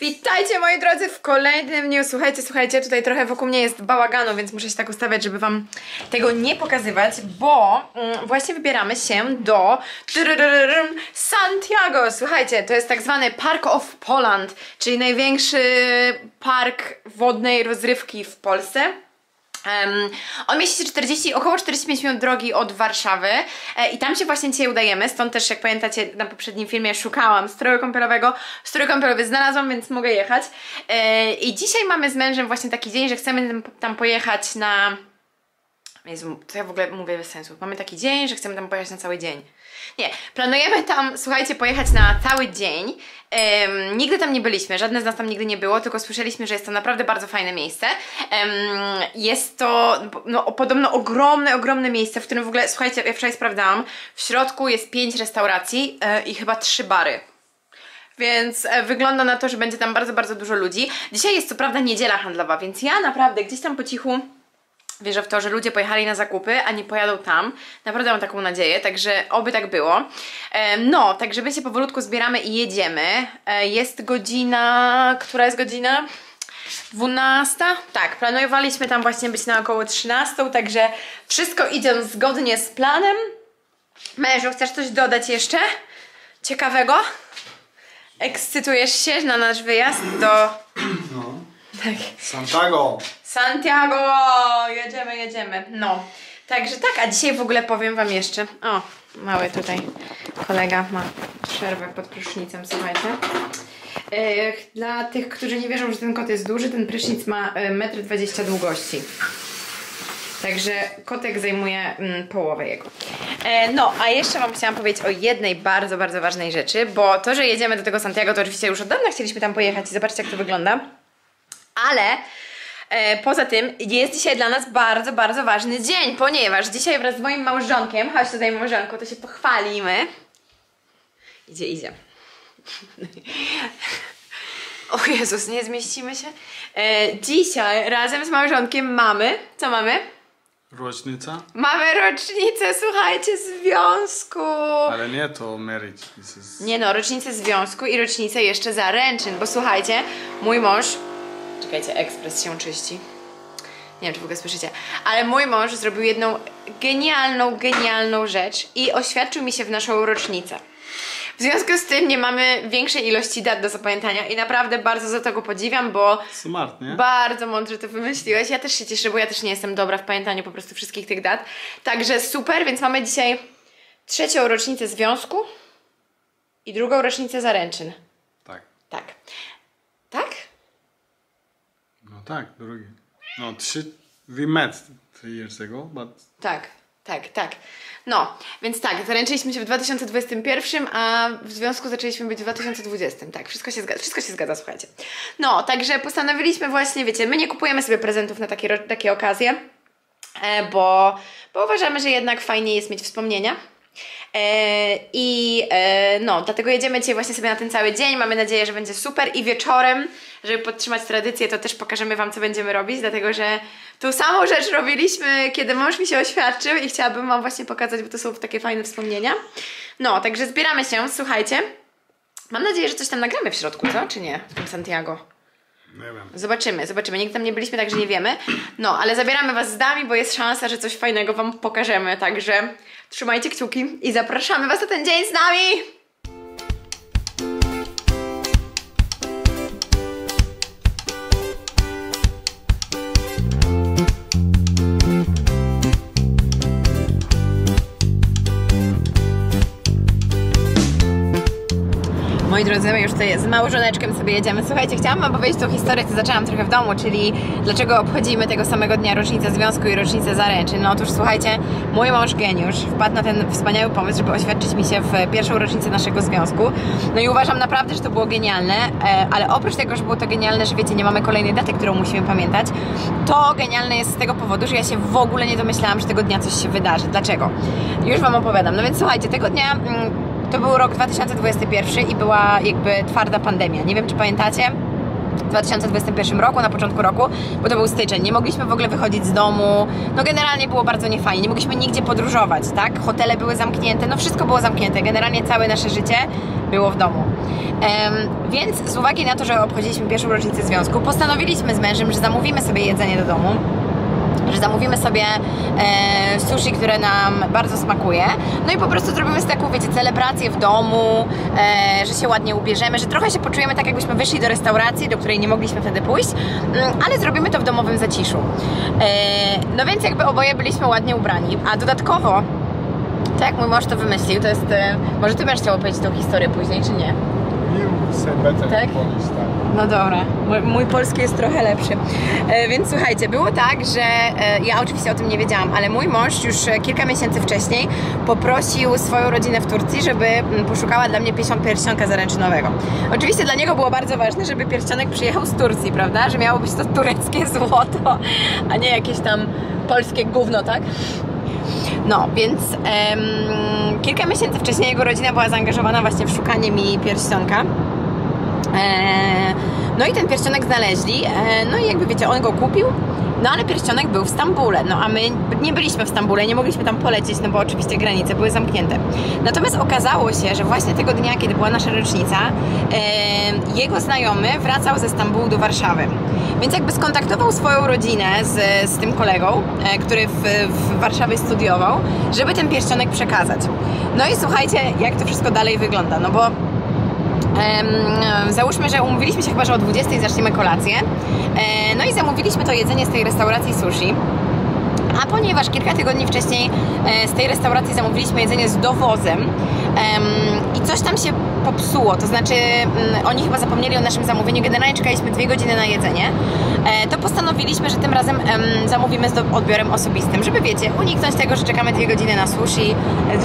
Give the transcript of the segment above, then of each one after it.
Witajcie moi drodzy w kolejnym dniu. Słuchajcie, słuchajcie, tutaj trochę wokół mnie jest bałaganu, więc muszę się tak ustawiać, żeby wam tego nie pokazywać, bo mm, właśnie wybieramy się do Santiago. Słuchajcie, to jest tak zwany Park of Poland, czyli największy park wodnej rozrywki w Polsce. Um, on mieści się 40, około 45 minut drogi od Warszawy. E, i tam się właśnie dzisiaj udajemy, stąd też jak pamiętacie na poprzednim filmie szukałam stroju kąpielonego, strój kąpielowy znalazłam, więc mogę jechać. E, i dzisiaj mamy z mężem właśnie taki dzień, że chcemy tam pojechać na... Jezu, to ja w ogóle mówię bez sensu. Mamy taki dzień, że chcemy tam pojechać na cały dzień. Nie, planujemy tam, słuchajcie, pojechać na cały dzień. Em, nigdy tam nie byliśmy, żadne z nas tam nigdy nie było, tylko słyszeliśmy, że jest to naprawdę bardzo fajne miejsce. Em, jest to no, podobno ogromne, ogromne miejsce, w którym w ogóle, słuchajcie, ja wczoraj sprawdzałam, w środku jest pięć restauracji e, i chyba trzy bary. Więc e, wygląda na to, że będzie tam bardzo, bardzo dużo ludzi. Dzisiaj jest co prawda niedziela handlowa, więc ja naprawdę gdzieś tam po cichu wierzę w to, że ludzie pojechali na zakupy, a nie pojadą tam. Naprawdę mam taką nadzieję, także oby tak było. No, także my się powolutku zbieramy i jedziemy. E, jest godzina... Która jest godzina? 12? Tak, planowaliśmy tam właśnie być na około 13, także wszystko idzie zgodnie z planem. Mężu, chcesz coś dodać jeszcze? Ciekawego? Ekscytujesz się na nasz wyjazd do... No. Tak. Santiago! Santiago! Jedziemy, jedziemy. No. Także tak, a dzisiaj w ogóle powiem wam jeszcze. O, mały tutaj kolega ma przerwę pod prysznicem, słuchajcie. Dla tych, którzy nie wierzą, że ten kot jest duży, ten prysznic ma yy, 1,20 m długości. Także kotek zajmuje mm, połowę jego. E, no, a jeszcze Wam chciałam powiedzieć o jednej bardzo, bardzo ważnej rzeczy, bo to, że jedziemy do tego Santiago, to oczywiście już od dawna chcieliśmy tam pojechać i zobaczyć, jak to wygląda. Ale e, poza tym jest dzisiaj dla nas bardzo, bardzo ważny dzień, ponieważ dzisiaj wraz z moim małżonkiem, chodź tutaj małżonku, to się pochwalimy. Idzie, idzie. O Jezus, nie zmieścimy się. E, dzisiaj razem z małżonkiem mamy, co mamy? Rocznica? Mamy rocznicę, słuchajcie, związku. Ale nie to marriage. This is... Nie no, rocznicę związku i rocznicę jeszcze zaręczyn, bo słuchajcie, mój mąż... Czekajcie, ekspres się czyści. Nie wiem, czy w ogóle słyszycie. Ale mój mąż zrobił jedną genialną, genialną rzecz i oświadczył mi się w naszą rocznicę. W związku z tym nie mamy większej ilości dat do zapamiętania i naprawdę bardzo za to go podziwiam, bo Smart, nie? bardzo mądrze to wymyśliłeś. Ja też się cieszę, bo ja też nie jestem dobra w pamiętaniu po prostu wszystkich tych dat. Także super, więc mamy dzisiaj trzecią rocznicę związku i drugą rocznicę zaręczyn. Tak. Tak. Tak? No tak, drugi. No, trzy... We met three years ago, but... Tak, tak, tak. No, więc tak, zaręczyliśmy się w 2021, a w związku zaczęliśmy być w 2020. Tak, wszystko się zgadza, wszystko się zgadza, słuchajcie. No, także postanowiliśmy właśnie, wiecie, my nie kupujemy sobie prezentów na takie, takie okazje, e, bo, bo uważamy, że jednak fajnie jest mieć wspomnienia. E, I e, no, dlatego jedziemy dzisiaj właśnie sobie na ten cały dzień. Mamy nadzieję, że będzie super. I wieczorem, żeby podtrzymać tradycję, to też pokażemy Wam, co będziemy robić, dlatego że tą samą rzecz robiliśmy, kiedy mąż mi się oświadczył i chciałabym Wam właśnie pokazać, bo to są takie fajne wspomnienia. No, także zbieramy się, słuchajcie. Mam nadzieję, że coś tam nagramy w środku, co? Czy nie? W tym Santiago. Nie wiem. Zobaczymy, zobaczymy. Nigdy tam nie byliśmy, także nie wiemy. No, ale zabieramy Was z nami, bo jest szansa, że coś fajnego Wam pokażemy. Także trzymajcie kciuki i zapraszamy Was na ten dzień z nami! Moi drodzy, my już tutaj z małżoneczkiem sobie jedziemy. Słuchajcie, chciałam Wam powiedzieć tą historię, co zaczęłam trochę w domu, czyli dlaczego obchodzimy tego samego dnia rocznicę związku i rocznicę zaręczyn. No otóż słuchajcie, mój mąż geniusz wpadł na ten wspaniały pomysł, żeby oświadczyć mi się w pierwszą rocznicę naszego związku. No i uważam naprawdę, że to było genialne, e, ale oprócz tego, że było to genialne, że wiecie, nie mamy kolejnej daty, którą musimy pamiętać, to genialne jest z tego powodu, że ja się w ogóle nie domyślałam, że tego dnia coś się wydarzy. Dlaczego? Już Wam opowiadam. No więc słuchajcie, tego dnia... To był rok 2021 i była jakby twarda pandemia. Nie wiem, czy pamiętacie, w 2021 roku, na początku roku, bo to był styczeń. Nie mogliśmy w ogóle wychodzić z domu. No generalnie było bardzo niefajnie. Nie mogliśmy nigdzie podróżować, tak? Hotele były zamknięte, no wszystko było zamknięte. Generalnie całe nasze życie było w domu. Em, więc z uwagi na to, że obchodziliśmy pierwszą rocznicę związku, postanowiliśmy z mężem, że zamówimy sobie jedzenie do domu że zamówimy sobie e, sushi, które nam bardzo smakuje. No i po prostu zrobimy sobie taką, wiecie, celebrację w domu, e, że się ładnie ubierzemy, że trochę się poczujemy tak, jakbyśmy wyszli do restauracji, do której nie mogliśmy wtedy pójść, mm, ale zrobimy to w domowym zaciszu. E, no więc jakby oboje byliśmy ładnie ubrani, a dodatkowo to jak mój mąż to wymyślił, to jest... E, może ty będziesz chciał opowiedzieć tą historię później, czy nie? Better Tak? Polish, tak. No dobra, mój, mój polski jest trochę lepszy. E, więc słuchajcie, było tak, że e, ja oczywiście o tym nie wiedziałam, ale mój mąż już e, kilka miesięcy wcześniej poprosił swoją rodzinę w Turcji, żeby mm, poszukała dla mnie pierścionka zaręczynowego. Oczywiście dla niego było bardzo ważne, żeby pierścionek przyjechał z Turcji, prawda? Że miało być to tureckie złoto, a nie jakieś tam polskie gówno, tak? No, więc em, kilka miesięcy wcześniej jego rodzina była zaangażowana właśnie w szukanie mi pierścionka. E, no i ten pierścionek znaleźli, e, no i jakby wiecie, on go kupił, no ale pierścionek był w Stambule, no a my nie byliśmy w Stambule, nie mogliśmy tam polecieć, no bo oczywiście granice były zamknięte. Natomiast okazało się, że właśnie tego dnia, kiedy była nasza rocznica, e, jego znajomy wracał ze Stambułu do Warszawy. Więc jakby skontaktował swoją rodzinę z, z tym kolegą, e, który w, w Warszawie studiował, żeby ten pierścionek przekazać. No i słuchajcie, jak to wszystko dalej wygląda, no bo załóżmy, że umówiliśmy się chyba, że o 20 zaczniemy kolację. E, no i zamówiliśmy to jedzenie z tej restauracji sushi. A ponieważ kilka tygodni wcześniej e, z tej restauracji zamówiliśmy jedzenie z dowozem em, i coś tam się popsuło, to znaczy mm, oni chyba zapomnieli o naszym zamówieniu, generalnie czekaliśmy dwie godziny na jedzenie, e, to postanowiliśmy, że tym razem em, zamówimy z odbiorem osobistym, żeby wiecie, uniknąć tego, że czekamy dwie godziny na sushi,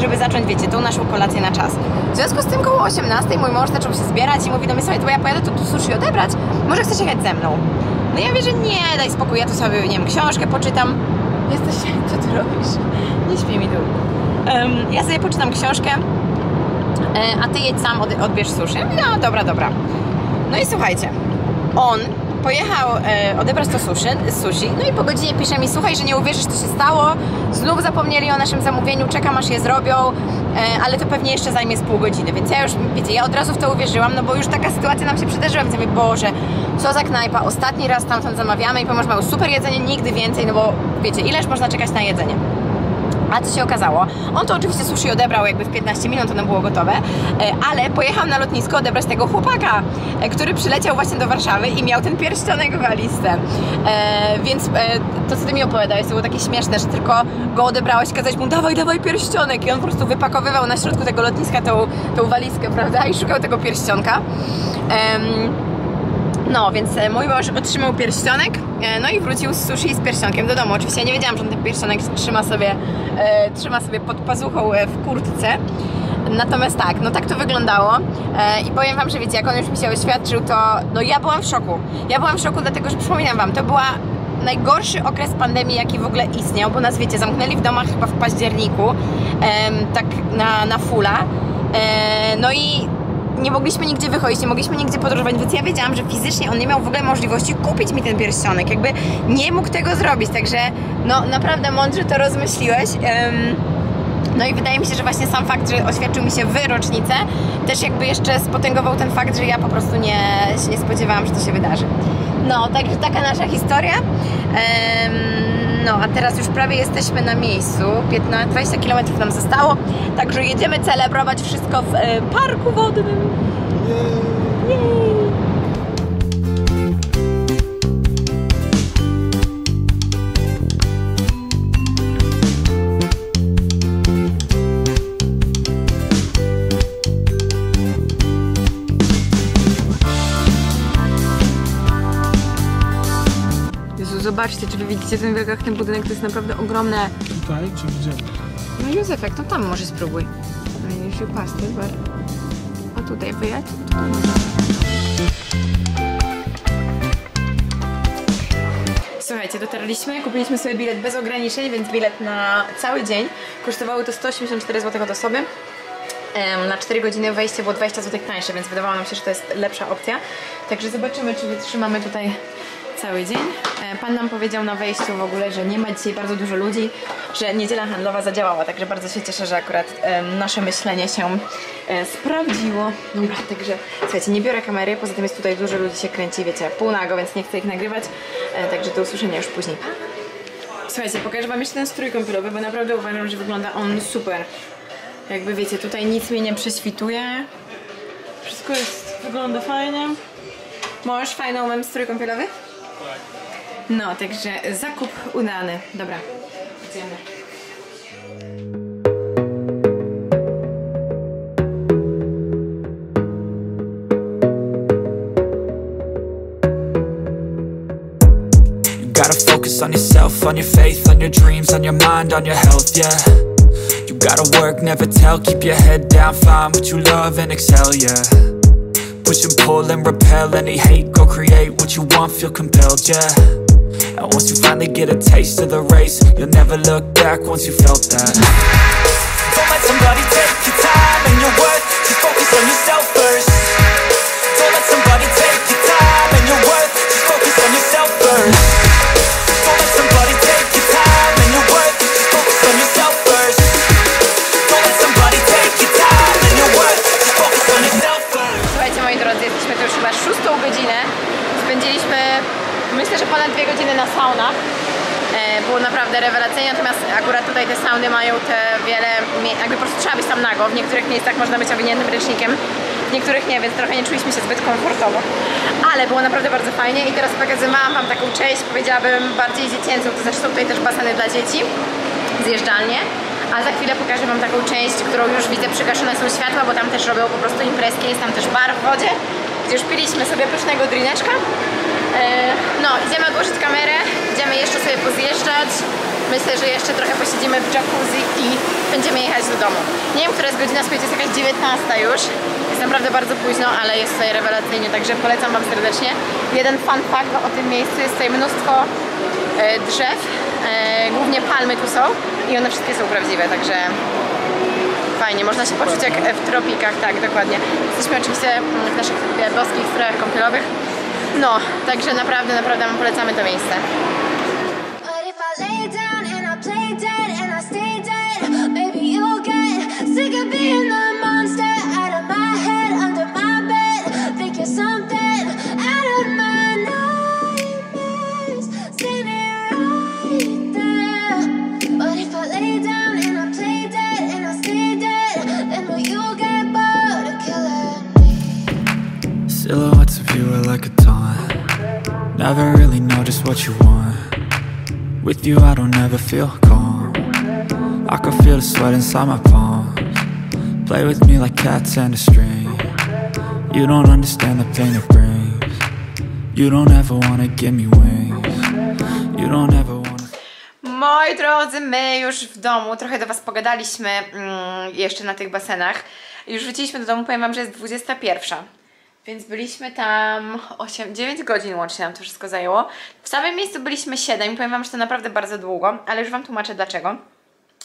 żeby zacząć, wiecie, tą naszą kolację na czas. W związku z tym koło 18 mój mąż zaczął się zbierać i mówi do mnie, słuchaj, to ja pojadę tu, tu sushi odebrać, może chcesz jechać ze mną? No ja mówię, że nie, daj spokój, ja tu sobie, nie wiem, książkę poczytam. Jesteś, co ty robisz? Nie śpię mi tu. Em, ja sobie poczytam książkę, e, a ty jedź sam, od, odbierz mówię, No dobra, dobra. No i słuchajcie, on pojechał e, odebrać to sushi, sushi, no i po godzinie pisze mi, słuchaj, że nie uwierzysz, co się stało, znów zapomnieli o naszym zamówieniu, czekam aż je zrobią, ale to pewnie jeszcze zajmie z pół godziny, więc ja już, wiecie, ja od razu w to uwierzyłam, no bo już taka sytuacja nam się przydarzyła, więc ja mówię, Boże, co za knajpa, ostatni raz tamtąd zamawiamy i pomóż mają super jedzenie, nigdy więcej, no bo wiecie, ileż można czekać na jedzenie. A co się okazało? On to oczywiście sushi odebrał jakby w 15 minut, ono było gotowe, e, ale pojechał na lotnisko odebrać tego chłopaka, e, który przyleciał właśnie do Warszawy i miał ten pierścionek w walizce. E, więc to, co ty mi opowiadałeś, to było takie śmieszne, że tylko go odebrałeś i kazałeś mu dawaj, dawaj pierścionek i on po prostu wypakowywał na środku tego lotniska tą, tą walizkę, prawda, i szukał tego pierścionka. No, więc e, mój mąż otrzymał pierścionek, e, no i wrócił z sushi z pierścionkiem do domu. Oczywiście ja nie wiedziałam, że on ten pierścionek trzyma sobie, e, trzyma sobie pod pazuchą e, w kurtce. Natomiast tak, no tak to wyglądało e, i powiem Wam, że wiecie, jak on już mi się oświadczył, to no ja byłam w szoku. Ja byłam w szoku dlatego, że przypominam Wam, to była najgorszy okres pandemii, jaki w ogóle istniał, bo nas, wiecie, zamknęli w domach chyba w październiku, tak na, na fula. E, no i nie mogliśmy nigdzie wychodzić, nie mogliśmy nigdzie podróżować, więc ja wiedziałam, że fizycznie on nie miał w ogóle możliwości kupić mi ten pierścionek, jakby nie mógł tego zrobić, także no naprawdę mądrze to rozmyśliłeś. No i wydaje mi się, że właśnie sam fakt, że oświadczył mi się w rocznicę, też jakby jeszcze spotęgował ten fakt, że ja po prostu nie, nie spodziewałam, że to się wydarzy. No, także taka nasza historia. Em, no, a teraz już prawie jesteśmy na miejscu. 15, 20 km nam zostało, także jedziemy celebrować wszystko w e, parku wodnym. Jej. Zobaczcie, czy wy widzicie ten wielgach, ten budynek, to jest naprawdę ogromne. Tutaj czy gdzie? No Józefek, to tam może spróbuj. Się pasty, zobacz. A tutaj wyjadź. Słuchajcie, dotarliśmy, kupiliśmy sobie bilet bez ograniczeń, więc bilet na cały dzień. Kosztowały to 184 zł od osoby. Na 4 godziny wejście było 20 zł tańsze, więc wydawało nam się, że to jest lepsza opcja. Także zobaczymy, czy wytrzymamy tutaj cały dzień. E, Pan nam powiedział na wejściu w ogóle, że nie ma dzisiaj bardzo dużo ludzi, że niedziela handlowa zadziałała, także bardzo się cieszę, że akurat em, nasze myślenie się e, sprawdziło. Dobra, także słuchajcie, nie biorę kamery, poza tym jest tutaj dużo ludzi się kręci, wiecie, pół nago, więc nie chcę ich nagrywać, e, także do usłyszenia już później. Słuchajcie, pokażę wam jeszcze ten strój kąpielowy, bo naprawdę uważam, że wygląda on super. Jakby wiecie, tutaj nic mnie nie prześwituje. Wszystko jest, wygląda fajnie. Możesz fajną mam strój kąpielowy? No, także zakup udany. Dobra, idziemy. You gotta focus on yourself, on your faith, on your dreams, on your mind, on your health, yeah. You gotta work, never tell, keep your head down, find what you love and excel, yeah. Push and pull and repel any hate, go create what you want, feel compelled, yeah. And once you finally get a taste of the race, you'll never look back once you felt that. Don't let somebody take your time and your worth, just focus on yourself rewelacyjnie, natomiast akurat tutaj te sauny mają te wiele, jakby po prostu trzeba być tam nago. W niektórych miejscach można być owiniętym ręcznikiem, w niektórych nie, więc trochę nie czuliśmy się zbyt komfortowo. Ale było naprawdę bardzo fajnie i teraz pokazywałam Wam taką część, powiedziałabym bardziej dziecięcą, to znaczy są tutaj też baseny dla dzieci, zjeżdżalnie. A za chwilę pokażę Wam taką część, którą już widzę przygaszone są światła, bo tam też robią po prostu imprezki, jest tam też bar w wodzie, gdzie już piliśmy sobie pysznego drineczka. E, No, idziemy odłożyć kamerę, idziemy jeszcze sobie pozjeżdżać. Myślę, że jeszcze trochę posiedzimy w jacuzzi i będziemy jechać do domu. Nie wiem, która jest godzina, słuchajcie, jest jakaś 19 już. Jest naprawdę bardzo późno, ale jest tutaj rewelacyjnie, także polecam Wam serdecznie. Jeden fun fact o tym miejscu, jest tutaj mnóstwo e, drzew, e, głównie palmy tu są i one wszystkie są prawdziwe, także fajnie, można się poczuć jak w tropikach, tak, dokładnie. Jesteśmy oczywiście mm, w naszych e, boskich strojach kąpielowych. No, także naprawdę, naprawdę Wam polecamy to miejsce. Feel calm. I can feel the sweat inside my palms. Play with me like cats and a string. You don't understand the pain it brings. You don't ever wanna give me wings. You don't ever. Moi drodzy, my już w domu trochę do Was pogadaliśmy mm, jeszcze na tych basenach. Już wróciliśmy do domu, powiem Wam, że jest 21. Więc byliśmy tam 8, 9 godzin łącznie nam to wszystko zajęło. W samym miejscu byliśmy 7 i powiem Wam, że to naprawdę bardzo długo, ale już Wam tłumaczę dlaczego.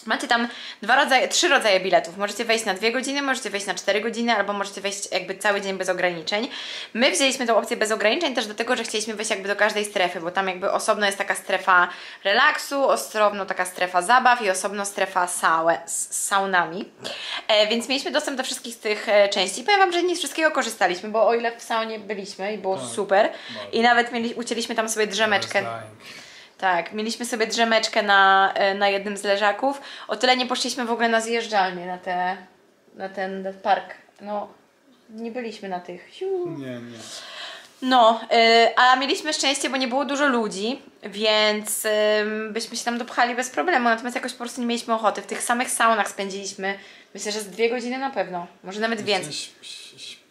Macie tam dwa rodzaje, trzy rodzaje biletów. Możecie wejść na dwie godziny, możecie wejść na 4 godziny, albo możecie wejść jakby cały dzień bez ograniczeń. My wzięliśmy tą opcję bez ograniczeń też dlatego, że chcieliśmy wejść jakby do każdej strefy, bo tam jakby osobno jest taka strefa relaksu, osobno taka strefa zabaw i osobno strefa sałe, z saunami. E, więc mieliśmy dostęp do wszystkich tych e, części. I powiem Wam, że nie z wszystkiego korzystaliśmy, bo o ile w saunie byliśmy i było super i nawet mieli, ucięliśmy tam sobie drzemeczkę. Tak, mieliśmy sobie drzemeczkę na, e, na jednym z leżaków. O tyle nie poszliśmy w ogóle na zjeżdżalnię, na, te, na ten park. No, nie byliśmy na tych. Siu. Nie, nie. No, y, a mieliśmy szczęście, bo nie było dużo ludzi, więc byśmy się tam dopchali bez problemu. Natomiast jakoś po prostu nie mieliśmy ochoty. W tych samych saunach spędziliśmy, myślę, że z dwie godziny na pewno. Może nawet więcej.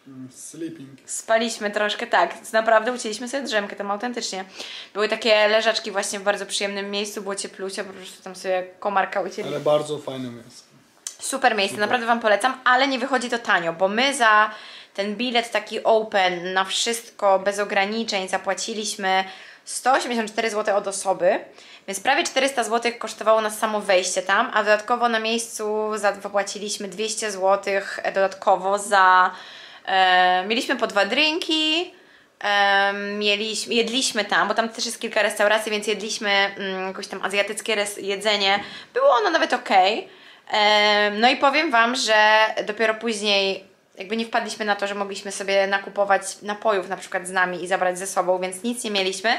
Ś- Sleeping. Spaliśmy troszkę, tak. Naprawdę ucięliśmy sobie drzemkę, tam autentycznie. Były takie leżaczki właśnie w bardzo przyjemnym miejscu, było cieplucie, po prostu tam sobie komarka ucięli. Ale bardzo fajne miejsce. Super miejsce, naprawdę Wam polecam, ale nie wychodzi to tanio, bo my za ten bilet taki open na wszystko, bez ograniczeń zapłaciliśmy 184 zł od osoby, więc prawie 400 zł kosztowało nas samo wejście tam, a dodatkowo na miejscu zapłaciliśmy 200 zł dodatkowo za... E, mieliśmy po dwa drinki, Em, mieliśmy, jedliśmy tam, bo tam też jest kilka restauracji, więc jedliśmy mm, jakoś tam azjatyckie jedzenie. Było ono nawet ok. no i powiem Wam, że dopiero później jakby nie wpadliśmy na to, że mogliśmy sobie nakupować napojów na przykład z nami i zabrać ze sobą, więc nic nie mieliśmy.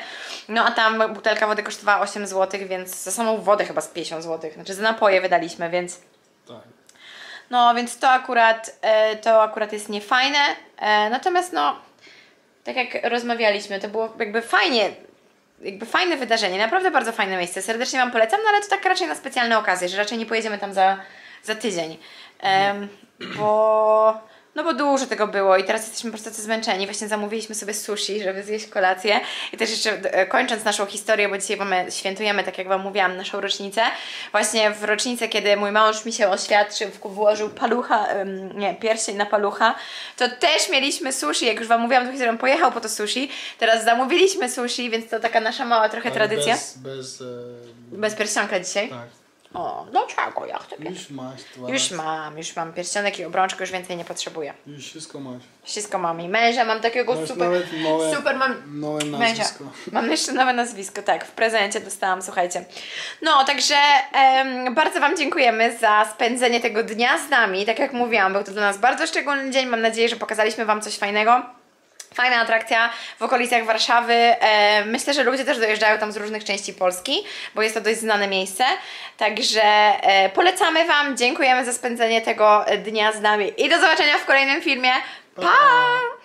No a tam butelka wody kosztowała 8 zł, więc za samą wodę chyba z 50 zł. Znaczy za napoje wydaliśmy, więc. No, więc to akurat, e, to akurat jest niefajne. E, natomiast no, tak jak rozmawialiśmy, to było jakby fajnie, jakby fajne wydarzenie, naprawdę bardzo fajne miejsce. Serdecznie Wam polecam, no ale to tak raczej na specjalne okazje, że raczej nie pojedziemy tam za, za tydzień. Em, bo no bo dużo tego było i teraz jesteśmy po prostu zmęczeni. Właśnie zamówiliśmy sobie sushi, żeby zjeść kolację. I też jeszcze e, kończąc naszą historię, bo dzisiaj mamy, świętujemy, tak jak Wam mówiłam, naszą rocznicę. Właśnie w rocznicę, kiedy mój mąż mi się oświadczył, włożył palucha, nie, pierścień na palucha, to też mieliśmy sushi. Jak już Wam mówiłam, to historię, on pojechał po to sushi. Teraz zamówiliśmy sushi, więc to taka nasza mała trochę Ale tradycja. Bez, bez, e, Bez pierścionka dzisiaj? tak. O, dlaczego? Ja chcę Już masz dwa Już razy. mam, już mam pierścionek i obrączkę, już więcej nie potrzebuję. Już wszystko masz. Wszystko mam i męża, mam takiego Masz super, nawet nowe- super mam nowe męża. nazwisko. Mam jeszcze nowe nazwisko, tak, w prezencie dostałam, słuchajcie. No, także em, bardzo Wam dziękujemy za spędzenie tego dnia z nami. Tak jak mówiłam, był to dla nas bardzo szczególny dzień. Mam nadzieję, że pokazaliśmy Wam coś fajnego. Fajna atrakcja w okolicach Warszawy. E, myślę, że ludzie też dojeżdżają tam z różnych części Polski, bo jest to dość znane miejsce. Także e, polecamy Wam, dziękujemy za spędzenie tego dnia z nami i do zobaczenia w kolejnym filmie. Pa!